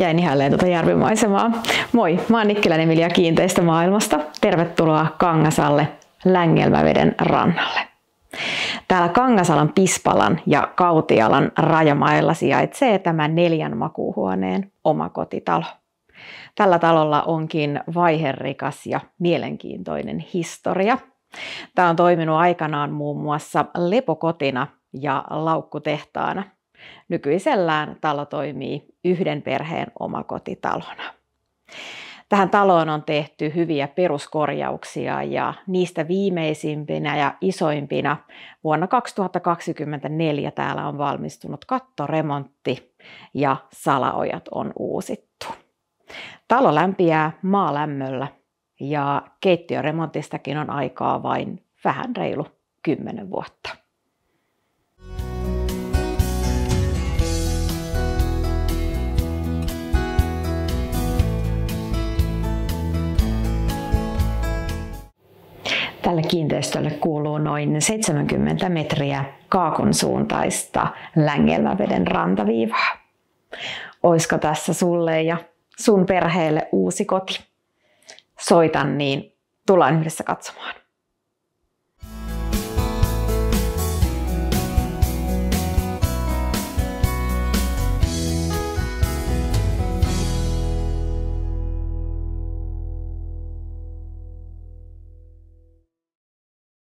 jäin ihailleen tuota järvimaisemaa. Moi, mä oon Nikkilän Emilia Kiinteistömaailmasta. Tervetuloa Kangasalle Längelmäveden rannalle. Täällä Kangasalan Pispalan ja Kautialan rajamailla sijaitsee tämä neljän makuuhuoneen omakotitalo. Tällä talolla onkin vaiherikas ja mielenkiintoinen historia. Tämä on toiminut aikanaan muun muassa lepokotina ja laukkutehtaana. Nykyisellään talo toimii yhden perheen omakotitalona. Tähän taloon on tehty hyviä peruskorjauksia ja niistä viimeisimpinä ja isoimpina vuonna 2024 täällä on valmistunut kattoremontti ja salaojat on uusittu. Talo lämpiää maalämmöllä ja keittiöremontistakin on aikaa vain vähän reilu 10 vuotta. Tälle kiinteistölle kuuluu noin 70 metriä kaakon suuntaista Längelmäveden rantaviivaa. Oisko tässä sulle ja sun perheelle uusi koti? Soitan niin tullaan yhdessä katsomaan.